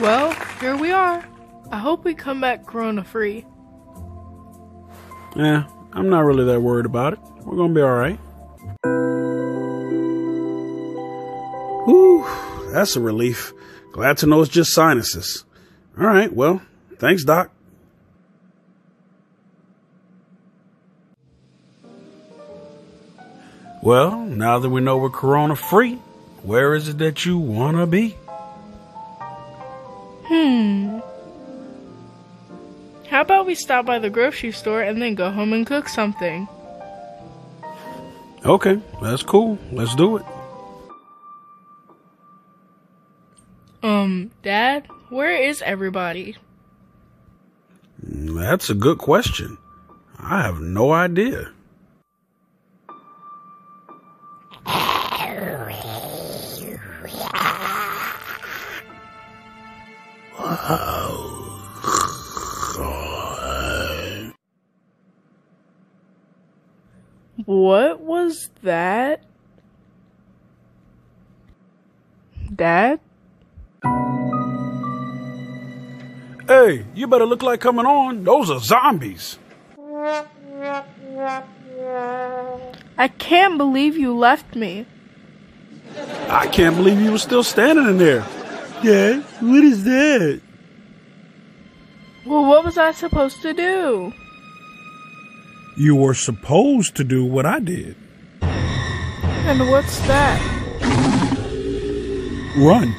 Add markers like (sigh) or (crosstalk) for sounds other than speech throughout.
Well, here we are. I hope we come back corona free. Yeah, I'm not really that worried about it. We're gonna be alright. Whew, that's a relief. Glad to know it's just sinuses. Alright, well, thanks, Doc. Well, now that we know we're corona free, where is it that you wanna be? Hmm. How about we stop by the grocery store and then go home and cook something? Okay, that's cool. Let's do it. Um, Dad, where is everybody? That's a good question. I have no idea. (laughs) What was that? Dad? Hey, you better look like coming on. Those are zombies. I can't believe you left me. I can't believe you were still standing in there. Dad, what is that? Well, what was I supposed to do? You were supposed to do what I did. And what's that? Run.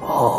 Oh.